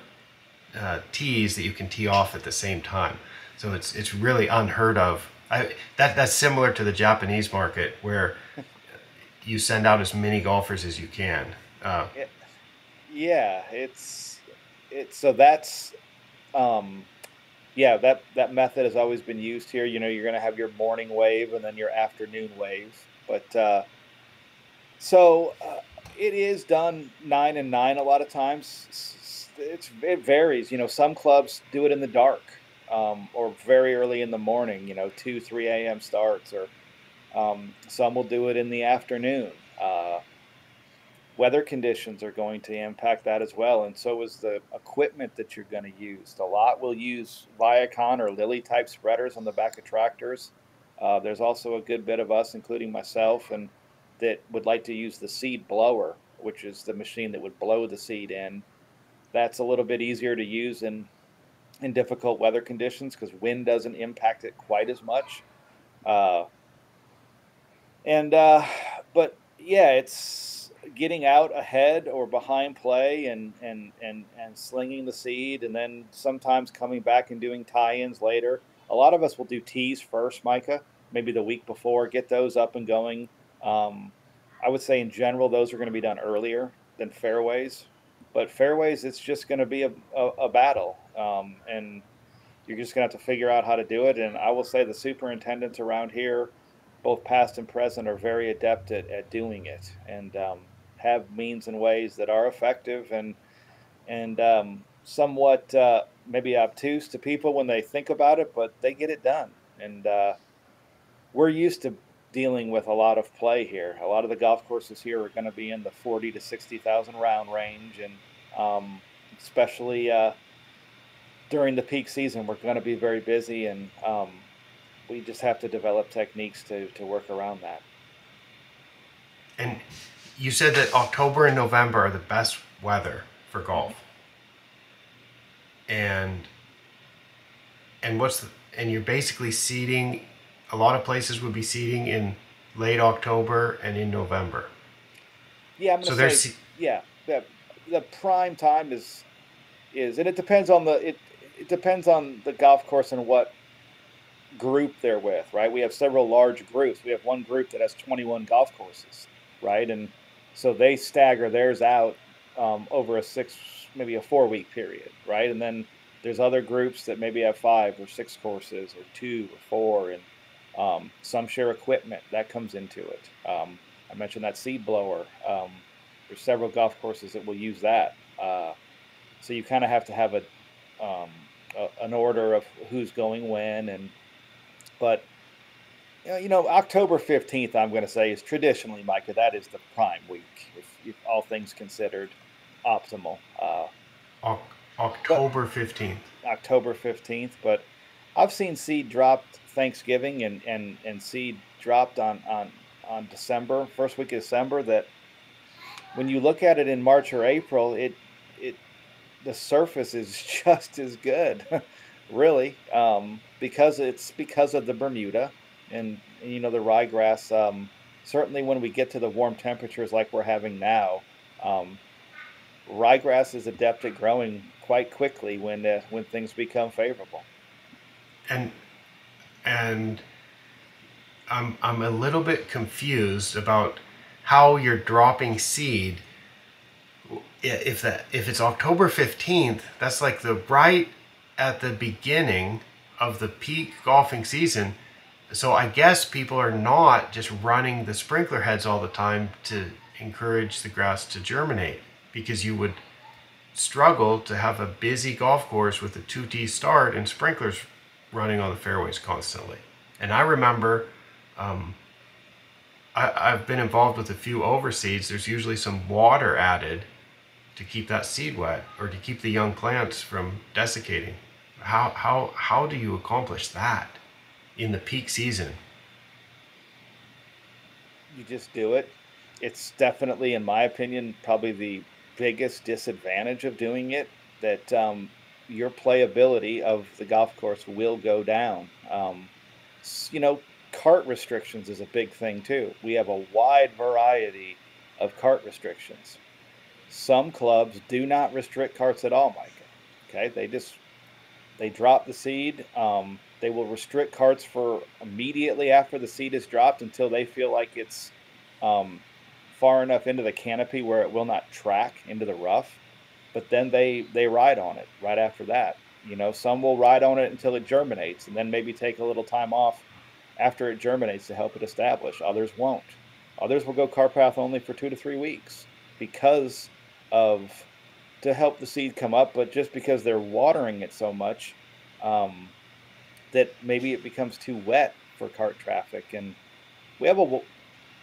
uh, tees that you can tee off at the same time. So it's it's really unheard of. I, that that's similar to the Japanese market where you send out as many golfers as you can. Uh, It- yeah, it's it's so that's um, yeah that that method has always been used here. You know, you're going to have your morning wave and then your afternoon wave, but uh, so uh, it is done nine and nine a lot of times. It's it varies. You know, some clubs do it in the dark um, or very early in the morning. You know, two three a.m. starts, or um, some will do it in the afternoon. Uh, weather conditions are going to impact that as well, and so is the equipment that you're going to use. A lot will use Vicon or Lely type spreaders on the back of tractors. Uh, there's also a good bit of us, including myself, and that would like to use the seed blower, which is the machine that would blow the seed in. That's a little bit easier to use in in difficult weather conditions because wind doesn't impact it quite as much. Uh, and uh, but yeah, it's getting out ahead or behind play and and and and slinging the seed, and then sometimes coming back and doing tie-ins later. A lot of us will do tees first, Micah, maybe the week before, get those up and going. Um, I would say in general, those are going to be done earlier than fairways, but fairways, it's just going to be a, a, a battle, um, and you're just going to have to figure out how to do it. And I will say the superintendents around here both past and present, are very adept at, at doing it and um, have means and ways that are effective and and um, somewhat uh, maybe obtuse to people when they think about it, but they get it done. And uh, we're used to dealing with a lot of play here. A lot of the golf courses here are going to be in the forty to sixty thousand round range, and um, especially uh, during the peak season, we're going to be very busy and um, we just have to develop techniques to, to work around that. And you said that October and November are the best weather for golf. And and what's the, and you're basically seeding a lot of places would be seeding in late October and in November. Yeah, I'm so say there's yeah, the, the prime time is is and it depends on the it it depends on the golf course and what group they're with, right? We have several large groups. We have one group that has 21 golf courses, right? And so they stagger theirs out um, over a six, maybe a four week period, right? And then there's other groups that maybe have five or six courses or two or four, and um, some share equipment that comes into it. Um, I mentioned that seed blower. Um, there's several golf courses that will use that. Uh, so you kind of have to have a, um, a, an order of who's going when, and but you know, October 15th, I'm going to say, is traditionally, Micah, that is the prime week, if, if all things considered optimal. Uh, October 15th. October 15th, but I've seen seed dropped Thanksgiving and, and, and seed dropped on, on, on December, first week of December, that when you look at it in March or April, it, it the surface is just as good, really, um, because it's because of the Bermuda and, you know the ryegrass. Um, certainly, when we get to the warm temperatures like we're having now, um, ryegrass is adept at growing quite quickly when uh, when things become favorable. And and I'm I'm a little bit confused about how you're dropping seed. If that if it's October fifteenth, that's like the right at the beginning of the peak golfing season so I guess people are not just running the sprinkler heads all the time to encourage the grass to germinate because you would struggle to have a busy golf course with a 2T start and sprinklers running on the fairways constantly. And I remember um, I, have been involved with a few overseeds. There's usually some water added to keep that seed wet or to keep the young plants from desiccating. How, how, how do you accomplish that? In the peak season? You just do it. It's definitely, in my opinion, probably the biggest disadvantage of doing it that um, your playability of the golf course will go down. Um, you know, cart restrictions is a big thing too. We have a wide variety of cart restrictions. Some clubs do not restrict carts at all, Micah. Okay, they just they drop the seed. Um, they will restrict carts for immediately after the seed is dropped until they feel like it's um, far enough into the canopy where it will not track into the rough. But then they they ride on it right after that. You know, some will ride on it until it germinates, and then maybe take a little time off after it germinates to help it establish. Others won't. Others will go cart path only for two to three weeks because of to help the seed come up, but just because they're watering it so much, um, that maybe it becomes too wet for cart traffic. And we have a,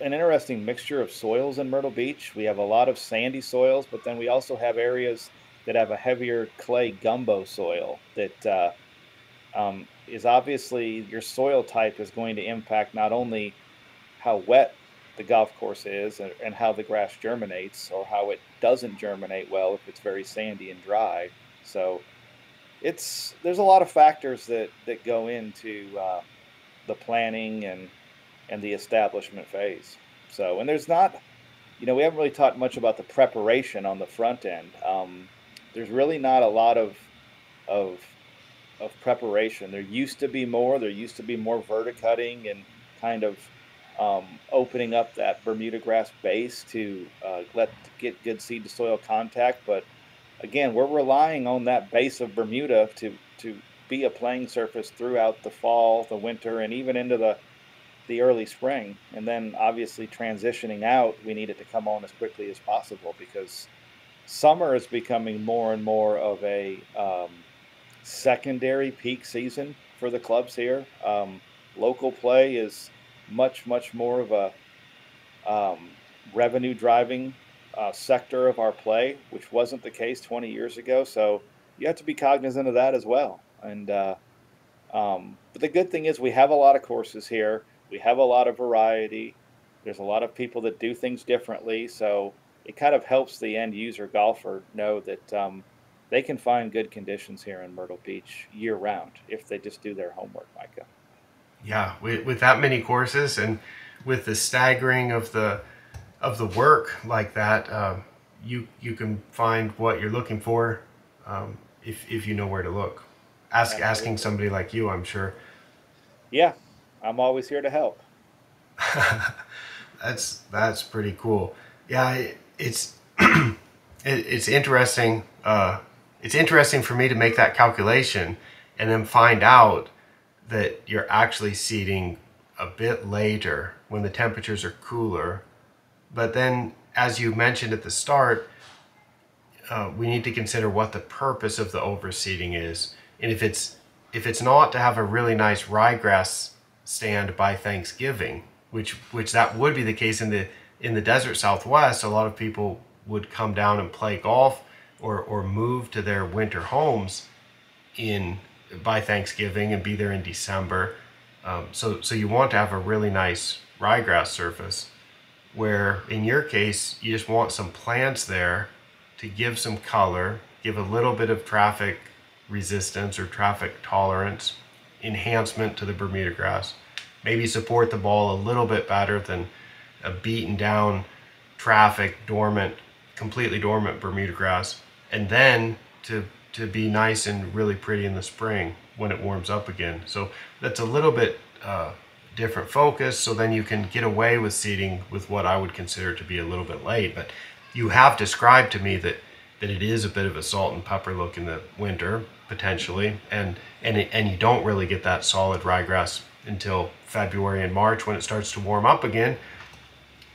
an interesting mixture of soils in Myrtle Beach. We have a lot of sandy soils, but then we also have areas that have a heavier clay gumbo soil that uh, um, is obviously your soil type is going to impact not only how wet the golf course is and, and how the grass germinates or how it doesn't germinate well if it's very sandy and dry. So it's there's a lot of factors that that go into uh, the planning and and the establishment phase. So, and there's not, you know, we haven't really talked much about the preparation on the front end. Um, there's really not a lot of of of preparation. There used to be more. There used to be more verticutting and kind of um, opening up that Bermuda grass base to uh, let get good seed to soil contact, but again, we're relying on that base of Bermuda to to be a playing surface throughout the fall, the winter, and even into the the early spring. And then obviously transitioning out, we need it to come on as quickly as possible because summer is becoming more and more of a um, secondary peak season for the clubs here. Um, local play is much, much more of a um, revenue driving uh, sector of our play, which wasn't the case 20 years ago. So you have to be cognizant of that as well. And uh, Um, but the good thing is we have a lot of courses here. We have a lot of variety. There's a lot of people that do things differently, so it kind of helps the end user golfer know that um, they can find good conditions here in Myrtle Beach year round if they just do their homework, Micah. Yeah, with, with that many courses and with the staggering of the of the work like that, um, you you can find what you're looking for um, if if you know where to look. Ask Absolutely. asking somebody like you, I'm sure. Yeah, I'm always here to help. that's that's pretty cool. Yeah, it, it's it, it's interesting. Uh, it's interesting for me to make that calculation and then find out that you're actually seeding a bit later when the temperatures are cooler. But then, as you mentioned at the start, uh, we need to consider what the purpose of the overseeding is, and if it's if it's not to have a really nice ryegrass stand by Thanksgiving, which which that would be the case in the in the desert Southwest, a lot of people would come down and play golf or or move to their winter homes in by Thanksgiving and be there in December. Um, so so you want to have a really nice ryegrass surface, where in your case you just want some plants there to give some color, give a little bit of traffic resistance or traffic tolerance, enhancement to the Bermuda grass. Maybe support the ball a little bit better than a beaten down traffic dormant, completely dormant Bermuda grass. And then to to be nice and really pretty in the spring when it warms up again. So that's a little bit uh, different focus. So then you can get away with seeding with what I would consider to be a little bit late. But you have described to me that that it is a bit of a salt and pepper look in the winter potentially, and and it, and you don't really get that solid ryegrass until February and March when it starts to warm up again.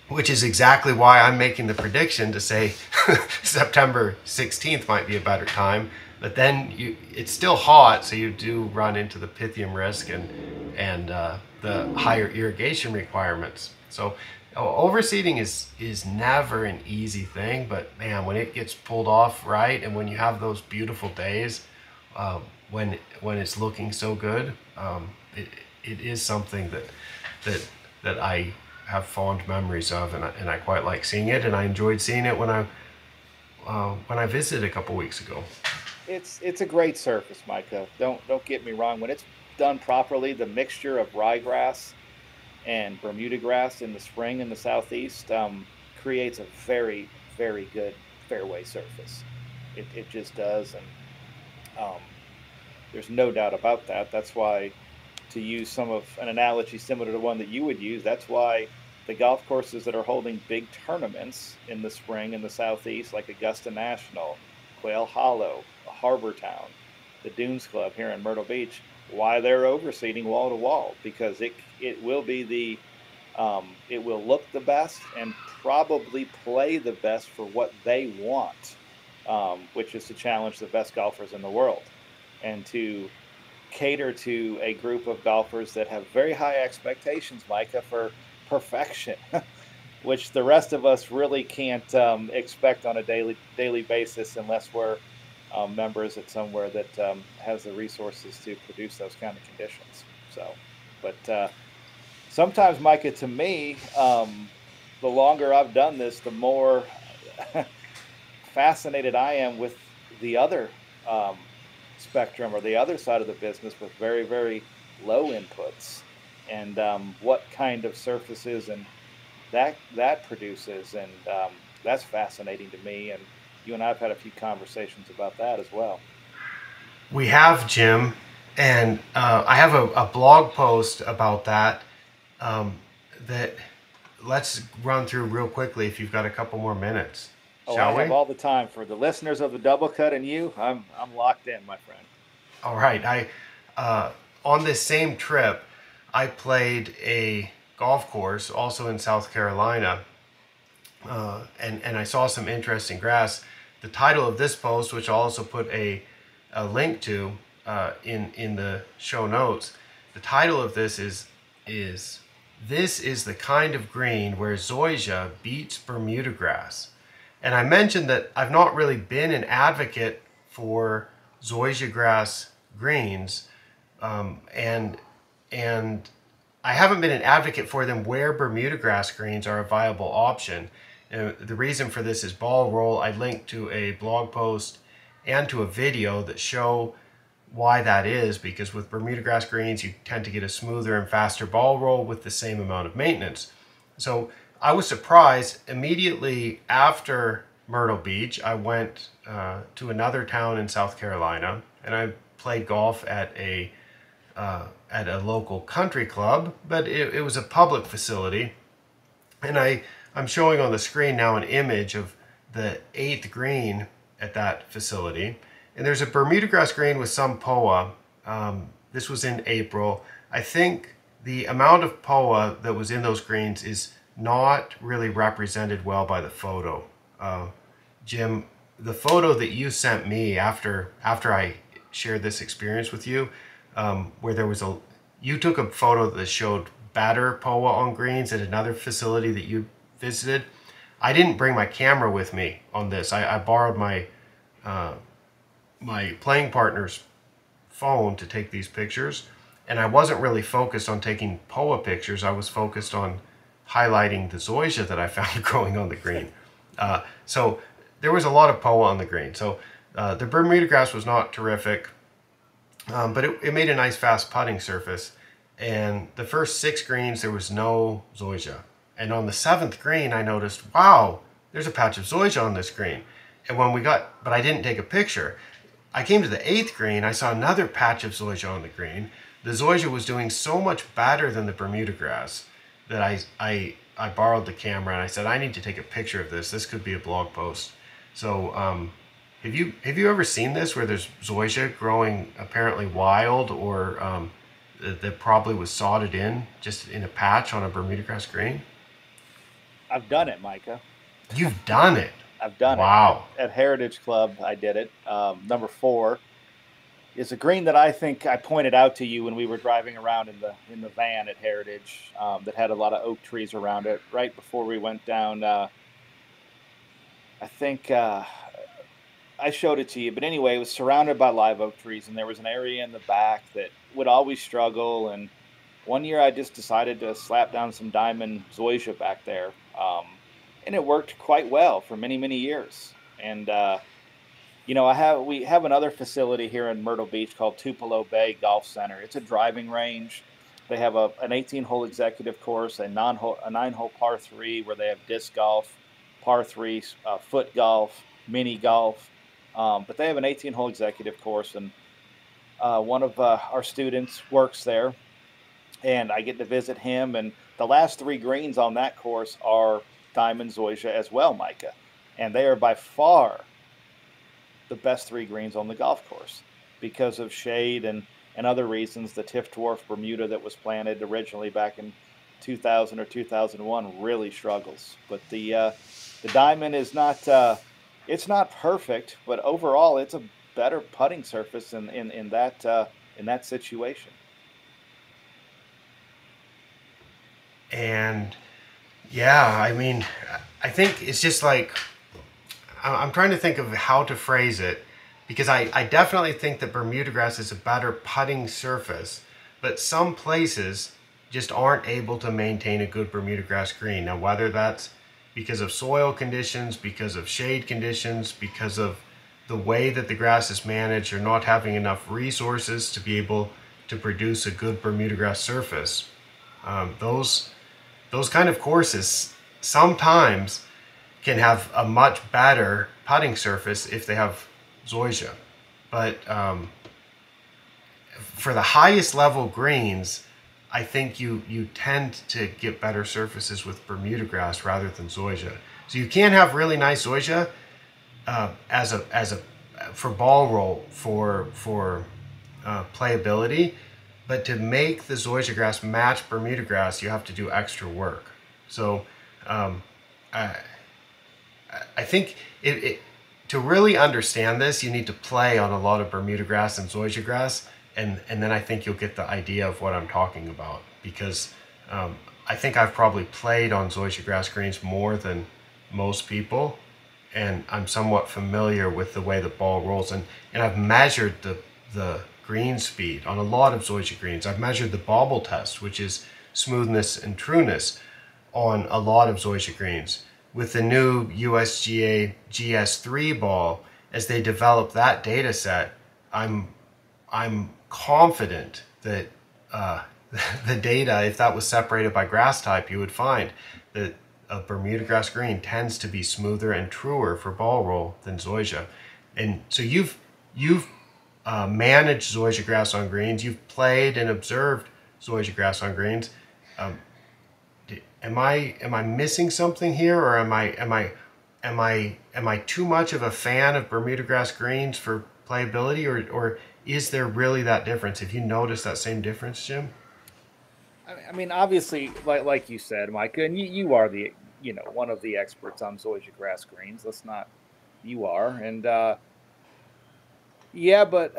Which is exactly why I'm making the prediction to say September 16th might be a better time. But then you, it's still hot, so you do run into the pythium risk and and uh, the higher irrigation requirements. So overseeding is is never an easy thing, but man, when it gets pulled off right, and when you have those beautiful days, um, when when it's looking so good, um, it, it is something that that that I have fond memories of, and I, and I quite like seeing it, and I enjoyed seeing it when I uh, when I visited a couple weeks ago. It's it's a great surface, Micah. Don't don't get me wrong. When it's done properly, the mixture of ryegrass and Bermuda grass in the spring in the southeast um, creates a very, very good fairway surface. It, it just does, and um, there's no doubt about that. That's why, to use some of an analogy similar to one that you would use, that's why the golf courses that are holding big tournaments in the spring in the southeast, like Augusta National, Quail Hollow, Harbour Town, the Dunes Club here in Myrtle Beach, why they're overseeding wall to wall because it it will be the um, it will look the best and probably play the best for what they want, um, which is to challenge the best golfers in the world and to cater to a group of golfers that have very high expectations, Micah, for perfection, which the rest of us really can't um, expect on a daily daily basis unless we're um, members at somewhere that um, has the resources to produce those kind of conditions. So, but uh, sometimes, Micah, to me, um, the longer I've done this, the more fascinated I am with the other um, spectrum or the other side of the business with very, very low inputs and um, what kind of surfaces and that that produces, and um, that's fascinating to me. And you and I have had a few conversations about that as well. We have, Jim, and uh, I have a, a, blog post about that. Um, that let's run through real quickly if you've got a couple more minutes. Oh, Shall I we? have all the time for the listeners of the Doublecut and you. I'm I'm locked in, my friend. All right, I uh, on this same trip, I played a golf course also in South Carolina, uh, and and I saw some interesting grass the title of this post, which I'll also put a, a link to uh, in in the show notes. The title of this is is this is the kind of green where zoysia beats Bermuda grass. And I mentioned that I've not really been an advocate for zoysia grass greens um, and and I haven't been an advocate for them where Bermuda grass greens are a viable option. And the reason for this is ball roll. I linked to a blog post and to a video that show why that is because with Bermuda grass greens you tend to get a smoother and faster ball roll with the same amount of maintenance. So I was surprised immediately after Myrtle Beach, I went uh, to another town in South Carolina and I played golf at a uh, at a local country club, but it, it was a public facility. And I, I'm showing on the screen now an image of the eighth green at that facility. And there's a Bermuda grass green with some POA. Um, this was in April. I think the amount of POA that was in those greens is not really represented well by the photo. Uh, Jim, the photo that you sent me after after I shared this experience with you, um, where there was a, you took a photo that showed batter POA on greens at another facility that you visited. I didn't bring my camera with me on this. I, I borrowed my uh, my playing partner's phone to take these pictures, and I wasn't really focused on taking POA pictures. I was focused on highlighting the zoysia that I found growing on the green. Uh, so there was a lot of POA on the green. So uh, the Bermuda grass was not terrific. Um, but it, it, made a nice fast putting surface. And the first six greens, there was no zoysia. And on the seventh green, I noticed, wow, there's a patch of zoysia on this green. And when we got, but I didn't take a picture. I came to the eighth green, I saw another patch of zoysia on the green. The zoysia was doing so much better than the Bermuda grass that I, I, I borrowed the camera and I said, I need to take a picture of this. This could be a blog post. So um, have you have you ever seen this where there's zoysia growing apparently wild or um, that, that, probably was sodded in just in a patch on a Bermuda grass green? I've done it, Micah. You've done it. I've done wow. it. Wow. At Heritage Club, I did it. Um, number four is a green that I think I pointed out to you when we were driving around in the in the van at Heritage um, that had a lot of oak trees around it. Right before we went down, uh, I think. Uh, I showed it to you, but anyway, it was surrounded by live oak trees, and there was an area in the back that would always struggle. And one year, I just decided to slap down some diamond zoysia back there, um, and it worked quite well for many, many years. And uh, you know, I have we have another facility here in Myrtle Beach called Tupelo Bay Golf Center. It's a driving range. They have a, an 18-hole executive course, a non a nine-hole par three where they have disc golf, par three, uh, foot golf, mini golf um, but they have an 18 hole executive course, and uh, one of uh, our students works there, and I get to visit him. And the last three greens on that course are Diamond Zoysia as well, Micah. And they are by far the best three greens on the golf course because of shade and, and other reasons. The TifDwarf Bermuda that was planted originally back in 2000 or 2001 really struggles. But the, uh, the Diamond is not uh, it's not perfect, but overall, it's a better putting surface in in, in that uh, in that situation. And yeah, I mean, I think it's just like I'm trying to think of how to phrase it because I, I definitely think that Bermuda grass is a better putting surface, but some places just aren't able to maintain a good Bermuda grass green. Now, whether that's because of soil conditions, because of shade conditions, because of the way that the grass is managed or not having enough resources to be able to produce a good Bermuda grass surface. Um, those, those kind of courses sometimes can have a much better putting surface if they have zoysia. But um, for the highest level greens, I think you you tend to get better surfaces with Bermuda grass rather than zoysia. So you can have really nice zoysia uh, as a as a for ball roll for for uh, playability, but to make the zoysia grass match Bermuda grass, you have to do extra work. So um, I I think it, it to really understand this, you need to play on a lot of Bermuda grass and zoysia grass and and then I think you'll get the idea of what I'm talking about because um, I think I've probably played on zoysia grass greens more than most people, and I'm somewhat familiar with the way the ball rolls, and and I've measured the the green speed on a lot of zoysia greens. I've measured the bobble test, which is smoothness and trueness on a lot of zoysia greens. With the new USGA GS3 ball, as they develop that data set, I'm I'm confident that uh, the data, if that was separated by grass type, you would find that a Bermuda grass green tends to be smoother and truer for ball roll than zoysia. And so you've you've uh, managed zoysia grass on greens. You've played and observed zoysia grass on greens. Um, am I am I missing something here, or am I am I am I am I too much of a fan of Bermuda grass greens for playability, or or is there really that difference? Have you noticed that same difference, Jim? I mean, obviously, like like you said, Mike, and you, you are the you know one of the experts on zoysia grass greens. Let's not, you are, and uh, yeah, but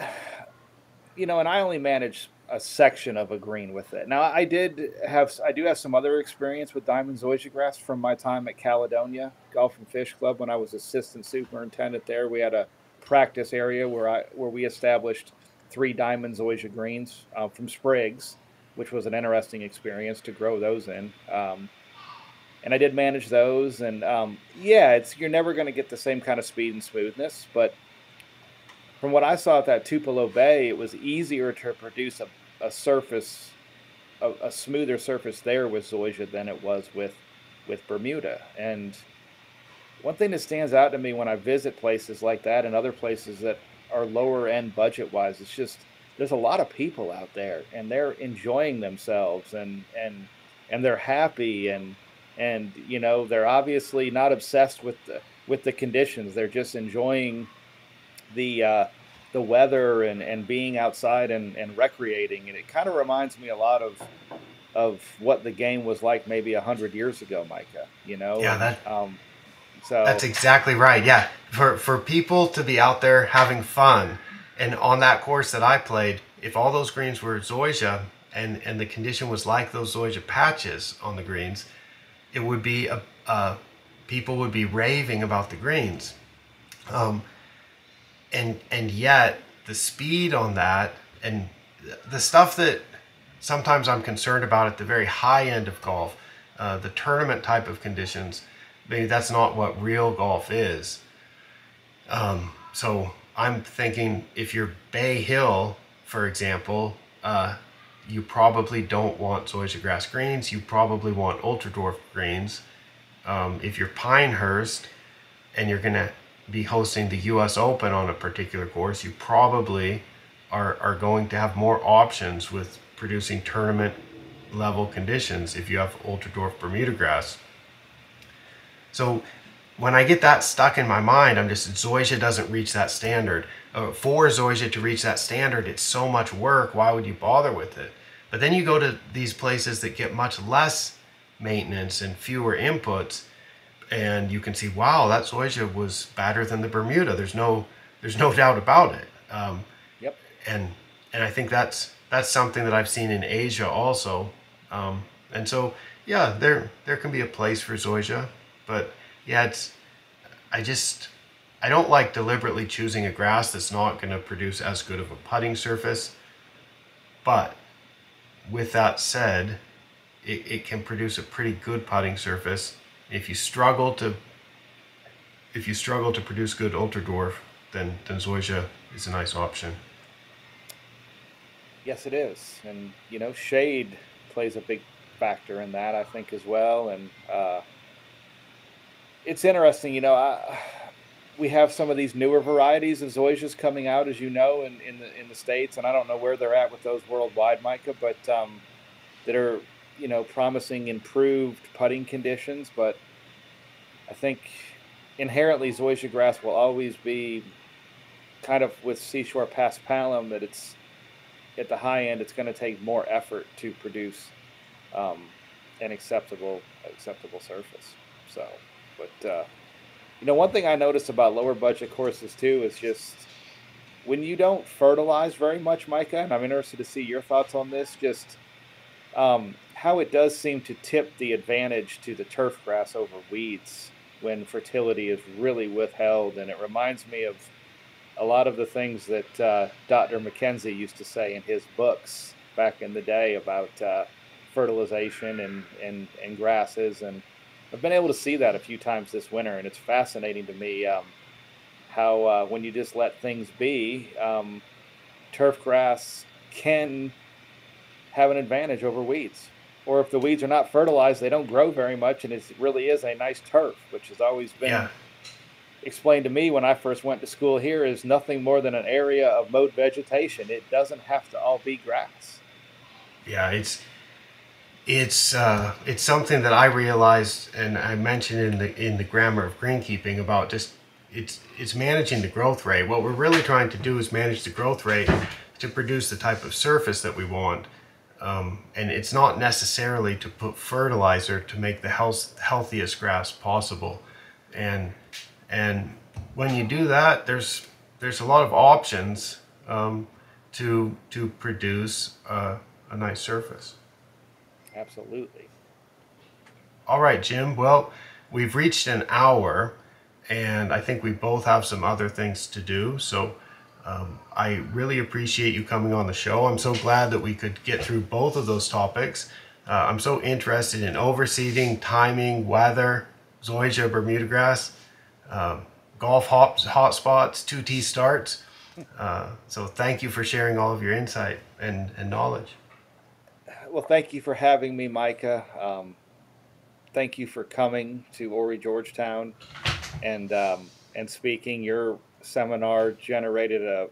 you know, and I only manage a section of a green with it. Now, I did have I do have some other experience with diamond zoysia grass from my time at Caledonia Golf and Fish Club when I was assistant superintendent there. We had a practice area where I where we established three diamond zoysia greens uh, from sprigs which was an interesting experience to grow those in. Um, and I did manage those, and um, yeah, it's you're never going to get the same kind of speed and smoothness, but from what I saw at that Tupelo Bay, it was easier to produce a, a surface, a, a smoother surface there with zoysia than it was with with Bermuda. And one thing that stands out to me when I visit places like that and other places that are lower end budget wise, it's just there's a lot of people out there and they're enjoying themselves and and and they're happy and and you know they're obviously not obsessed with the with the conditions they're just enjoying the uh, the weather and and being outside and and recreating and it kind of reminds me a lot of of what the game was like maybe a hundred years ago micah you know? Yeah that um so that's exactly right yeah. For for people to be out there having fun and on that course that I played, if all those greens were zoysia and and the condition was like those zoysia patches on the greens, it would be a, a people would be raving about the greens, um, and and yet the speed on that and the stuff that sometimes I'm concerned about at the very high end of golf, uh, the tournament type of conditions, maybe that's not what real golf is. Um, so I'm thinking if you're Bay Hill, for example, uh, you probably don't want zoysia grass greens. You probably want ultra dwarf greens. Um, if you're Pinehurst and you're going to be hosting the U.S. Open on a particular course, you probably are, are going to have more options with producing tournament level conditions if you have ultra dwarf Bermuda grass. So when I get that stuck in my mind, I'm just Zoysia doesn't reach that standard. Uh, for Zoysia to reach that standard, it's so much work. Why would you bother with it? But then you go to these places that get much less maintenance and fewer inputs, and you can see, wow, that Zoysia was better than the Bermuda. There's no, there's no doubt about it. Um, yep. And and I think that's that's something that I've seen in Asia also. Um, and so yeah, there there can be a place for Zoysia, but yeah, it's I just I don't like deliberately choosing a grass that's not going to produce as good of a putting surface. But with that said, it, it can produce a pretty good putting surface. If you struggle to if you struggle to produce good ultra dwarf, then then Zoysia is a nice option. Yes, it is, and you know, shade plays a big factor in that, I think, as well. And uh, it's interesting, you know. I, we have some of these newer varieties of zoysias coming out, as you know, in, in the in the states, and I don't know where they're at with those worldwide, Micah, but um, that are you know promising improved putting conditions. But I think inherently zoysia grass will always be kind of with seashore past paspalum that it's at the high end. It's going to take more effort to produce um, an acceptable acceptable surface. So. But uh, you know, one thing I notice about lower budget courses too is just when you don't fertilize very much, Micah. And I'm interested to see your thoughts on this. Just um, how it does seem to tip the advantage to the turf grass over weeds when fertility is really withheld. And it reminds me of a lot of the things that uh, Dr. McKenzie used to say in his books back in the day about uh, fertilization and, and, and grasses. And I've been able to see that a few times this winter, and it's fascinating to me um, how uh, when you just let things be, um, turf grass can have an advantage over weeds. Or if the weeds are not fertilized, they don't grow very much, and it really is a nice turf, which has always been yeah. explained to me when I first went to school here is nothing more than an area of mowed vegetation. It doesn't have to all be grass. Yeah, it's it's uh, it's something that I realized, and I mentioned in the in the grammar of greenkeeping about just it's it's managing the growth rate. What we're really trying to do is manage the growth rate to produce the type of surface that we want. Um, and it's not necessarily to put fertilizer to make the health, healthiest grass possible. And and when you do that, there's there's a lot of options um, to to produce a, a nice surface. Absolutely. All right, Jim. Well, we've reached an hour, and I think we both have some other things to do. So um, I really appreciate you coming on the show. I'm so glad that we could get through both of those topics. Uh, I'm so interested in overseeding, timing, weather, zoysia, Bermuda grass, um, golf hops, hot spots, 2T starts. Uh, so thank you for sharing all of your insight and, and knowledge. Well, thank you for having me, Micah. Um, thank you for coming to Horry Georgetown and um, and speaking. Your seminar generated a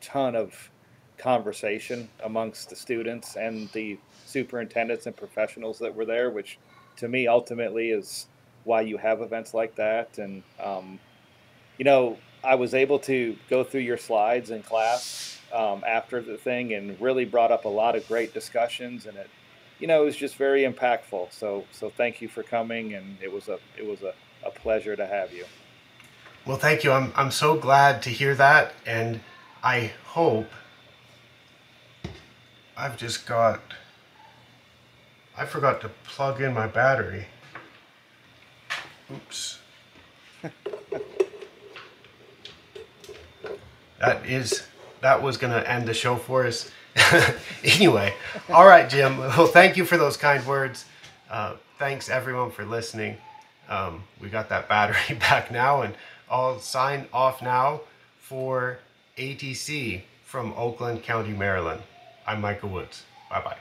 ton of conversation amongst the students and the superintendents and professionals that were there, which to me ultimately is why you have events like that. And um, you know, I was able to go through your slides in class um, after the thing and really brought up a lot of great discussions and it you know it was just very impactful so so thank you for coming and it was a it was a, a pleasure to have you well thank you I'm, I'm so glad to hear that and i hope i've just got i forgot to plug in my battery oops that is that was going to end the show for us. anyway, all right, Jim. Well, thank you for those kind words. Uh, thanks everyone for listening. Um, we got that battery back now, and I'll sign off now for ATC from Oakland County, Maryland. I'm Micah Woods. Bye bye.